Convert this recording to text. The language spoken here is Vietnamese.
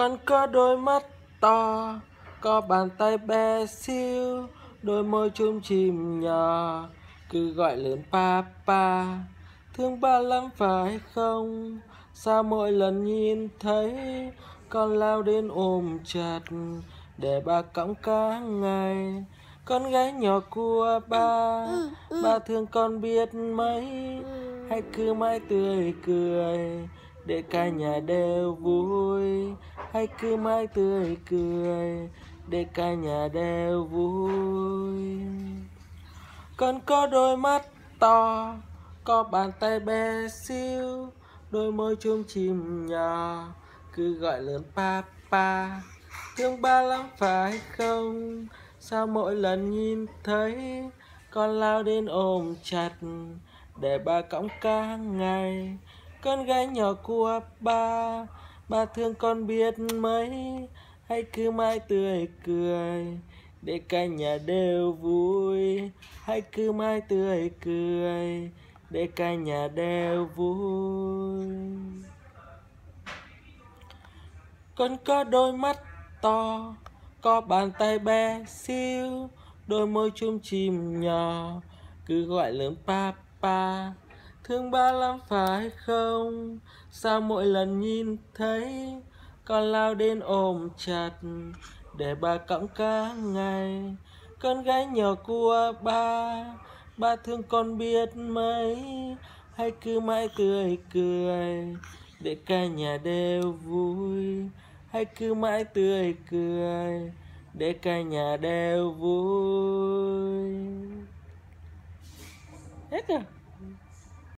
Con có đôi mắt to, Có bàn tay bé xíu, Đôi môi chung chìm nhỏ. Cứ gọi lớn papa, Thương ba lắm phải không? Sao mỗi lần nhìn thấy, Con lao đến ôm chặt, Để ba cõng cả ngày. Con gái nhỏ của ba Ba thương con biết mấy, Hãy cứ mãi tươi cười để cả nhà đều vui. Hãy cứ mãi tươi cười, để cả nhà đều vui. Con có đôi mắt to, có bàn tay bé xíu, đôi môi chung chim nhỏ, cứ gọi lớn papa. Thương ba lắm phải không? Sao mỗi lần nhìn thấy, con lao đến ôm chặt, để ba cõng cả ngày con gái nhỏ của ba. Ba thương con biết mấy, hãy cứ mãi tươi cười, để cả nhà đều vui. Hãy cứ mãi tươi cười, để cả nhà đều vui. Con có đôi mắt to, có bàn tay bé xíu, đôi môi chung chim nhỏ, cứ gọi lớn papa thương ba lắm phải không? Sao mỗi lần nhìn thấy con lao đến ôm chặt để ba cõng cả ngày? Con gái nhỏ của ba ba thương con biết mấy? Hãy cứ mãi tươi cười để cả nhà đều vui. Hãy cứ mãi tươi cười để cả nhà đều vui. Hết rồi